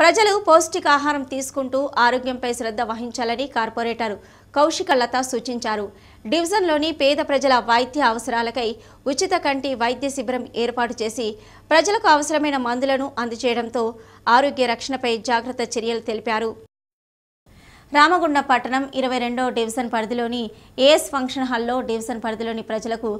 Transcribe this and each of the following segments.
ప్రజలు పౌష్టికాహారం తీసుకుంటూ ఆరోగ్యంపై శ్రద్ధ వహించాలని కార్పొరేటర్ కౌశిక లత సూచించారు. డివిజన్లోని పేద ప్రజల వైద్య అవసరాలకై ఉచిత కంటి వైద్య శిబిరం ఏర్పాటు చేసి ప్రజలకు అవసరమైన మందులను అందజేయడంతో ఆరోగ్య రక్షణపై జాగ్రత్త చర్యలు తెలిపారు. రామగుండ పట్టణం ఇరవై రెండో డివిజన్ పరిధిలోని ఏఎస్ ఫంక్షన్ హాల్లో డివిజన్ పరిధిలోని ప్రజలకు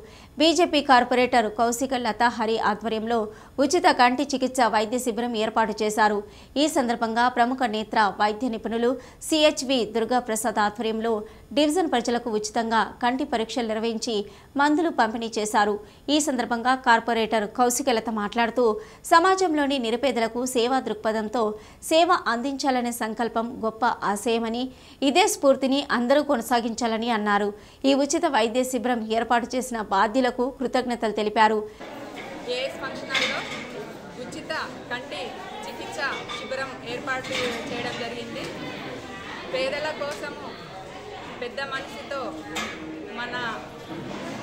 బీజేపీ కార్పొరేటర్ కౌశిక లతా హరి ఆధ్వర్యంలో ఉచిత కంటి చికిత్స వైద్య శిబిరం ఏర్పాటు చేశారు. ఈ సందర్భంగా ప్రముఖ నేత్ర వైద్య నిపుణులు సిహెచ్వి దుర్గాప్రసాద్ ఆధ్వర్యంలో డివిజన్ ప్రజలకు ఉచితంగా కంటి పరీక్షలు నిర్వహించి మందులు పంపిణీ చేశారు. ఈ సందర్భంగా కార్పొరేటర్ కౌశికలత మాట్లాడుతూ సమాజంలోని నిరుపేదలకు సేవా దృక్పథంతో సేవ అందించాలనే సంకల్పం గొప్ప ఆశయమని ఇదే స్ఫూర్తిని అందరూ కొనసాగించాలని అన్నారు. ఈ ఉచిత వైద్య శిబిరం ఏర్పాటు చేసిన బాధ్యులకు కృతజ్ఞతలు తెలిపారు. ఉచిత కంటి చికిత్స శిబిరం ఏర్పాటు చేయడం జరిగింది. పేదల కోసము పెద్ద మనిషితో మన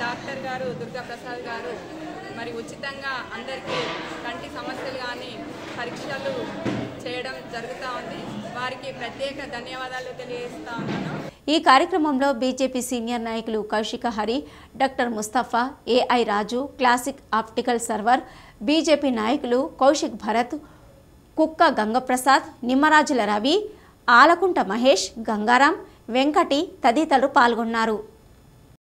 డాక్టర్ గారు దుర్గాప్రసాద్ గారు మరి ఉచితంగా అందరికీ కంటి సమస్యలు కానీ పరీక్షలు చేయడం జరుగుతూ ఉంది. వారికి ప్రత్యేక ధన్యవాదాలు తెలియజేస్తా ఉన్నాను. ఈ కార్యక్రమంలో బీజేపీ సీనియర్ నాయకులు Kaushika Hari doctor Mustafa AI Raju classic optical server BJP నాయకులు కౌశిక్ భరత్ కుక్క గంగప్రసాద్ నిమ్మరాజుల రవి ఆలకుంట మహేష్ గంగారాం వెంకటి తదితరులు పాల్గొన్నారు.